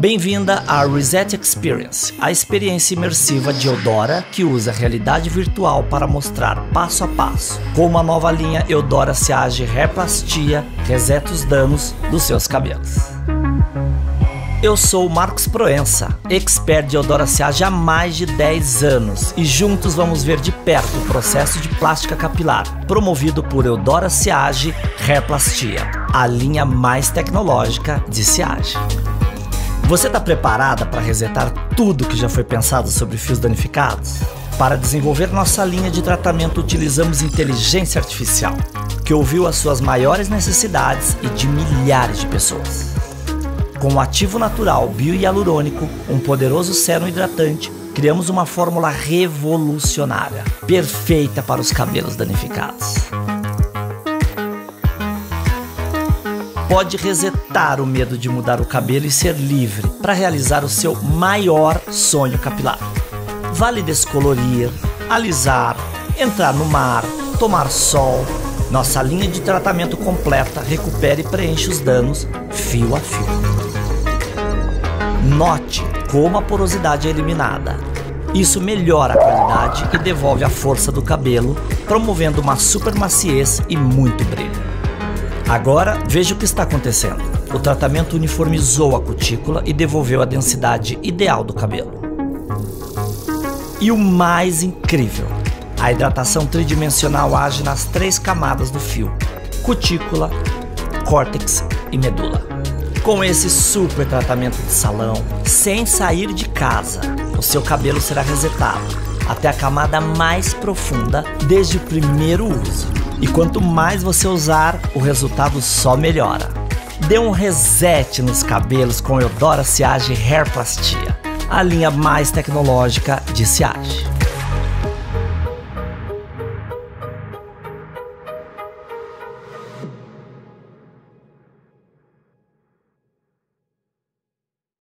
Bem-vinda à Reset Experience, a experiência imersiva de Eudora que usa realidade virtual para mostrar passo a passo como a nova linha Eudora Seage Replastia reseta os danos dos seus cabelos. Eu sou Marcos Proença, expert de Eudora Seage há mais de 10 anos e juntos vamos ver de perto o processo de plástica capilar, promovido por Eudora Seage Replastia, a linha mais tecnológica de Seage. Você está preparada para resetar tudo que já foi pensado sobre fios danificados? Para desenvolver nossa linha de tratamento, utilizamos inteligência artificial, que ouviu as suas maiores necessidades e de milhares de pessoas. Com o ativo natural biohialurônico, um poderoso sérum hidratante, criamos uma fórmula revolucionária, perfeita para os cabelos danificados. Pode resetar o medo de mudar o cabelo e ser livre para realizar o seu maior sonho capilar. Vale descolorir, alisar, entrar no mar, tomar sol. Nossa linha de tratamento completa recupera e preenche os danos fio a fio. Note como a porosidade é eliminada. Isso melhora a qualidade e devolve a força do cabelo, promovendo uma super maciez e muito brilho. Agora, veja o que está acontecendo. O tratamento uniformizou a cutícula e devolveu a densidade ideal do cabelo. E o mais incrível, a hidratação tridimensional age nas três camadas do fio: cutícula, córtex e medula. Com esse super tratamento de salão, sem sair de casa, o seu cabelo será resetado até a camada mais profunda desde o primeiro uso. E quanto mais você usar, o resultado só melhora. Dê um reset nos cabelos com Eudora Siage Hair Plastia, a linha mais tecnológica de Siage.